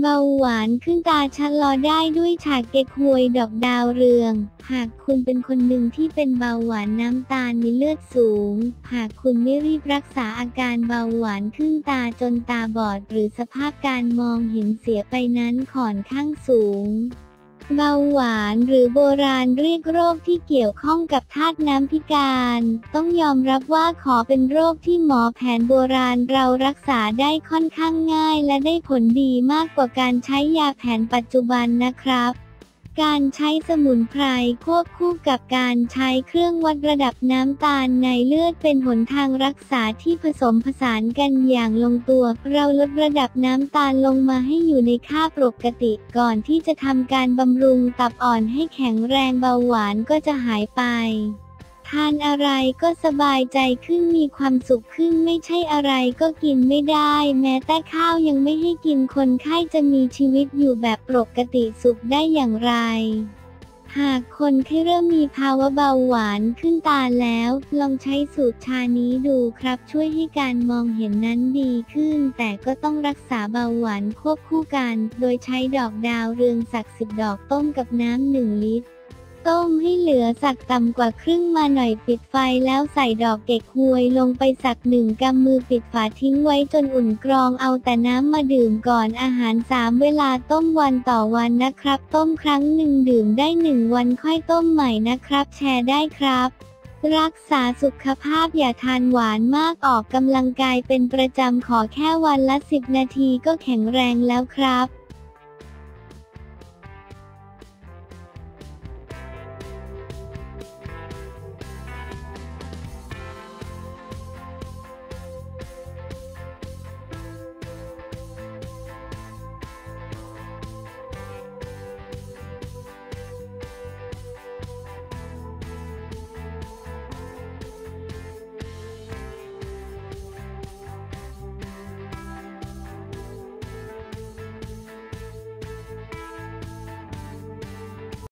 เบาหวานขึ้นตาชะลอได้ด้วยฉากเก๊กฮวยดอกดาวเรือง หากคุณเป็นคนหนึ่งที่เป็นเบาหวานน้ำตาลในเลือดสูง หากคุณไม่รีบรักษาอาการเบาหวานขึ้นตาจนตาบอด หรือสภาพการมองเห็นเสียไปนั้นขอนข้างสูง เบาหวานหรือโบราณเรียกโรคที่เกี่ยวข้องกับธาตุน้ำพิการ ต้องยอมรับว่าขอเป็นโรคที่หมอแผนโบราณเรารักษาได้ค่อนข้างง่ายและได้ผลดีมากกว่าการใช้ยาแผนปัจจุบันนะครับ การใช้สมุนไพรควบคู่กับการใช้เครื่องวัดระดับน้ำตาลในเลือดเป็นหนทางรักษาที่ผสมผสานกันอย่างลงตัว เราลดระดับน้ำตาลลงมาให้อยู่ในค่าปกติก่อนที่จะทำการบำรุงตับอ่อนให้แข็งแรงเบาหวานก็จะหายไป ทานอะไรก็สบายใจขึ้นมีความสุขขึ้นไม่ใช่อะไรก็กินไม่ได้ แม้แต่ข้าวยังไม่ให้กินคนไข้จะมีชีวิตอยู่แบบปกติสุขได้อย่างไร หากคนที่เริ่มมีภาวะเบาหวานขึ้นตาแล้ว ลองใช้สูตรชานี้ดูครับ ช่วยให้การมองเห็นนั้นดีขึ้น แต่ก็ต้องรักษาเบาหวานควบคู่กัน โดยใช้ดอกดาวเรืองสักสิบดอกต้มกับน้ำหนึ่งลิตร ต้มให้เหลือสักต่ำกว่าครึ่งมาหน่อยปิดไฟแล้วใส่ดอกเก็กฮวยลงไปสักหนึ่งกำมือปิดฝาทิ้งไว้จนอุ่นกรองเอาแต่น้ำมาดื่มก่อนอาหารสามเวลาต้มวันต่อวันนะครับ ต้มครั้งหนึ่งดื่มได้หนึ่งวันค่อยต้มใหม่นะครับ แชร์ได้ครับรักษาสุขภาพอย่าทานหวานมากออกกำลังกายเป็นประจำขอแค่วันละ 10 นาทีก็แข็งแรงแล้วครับ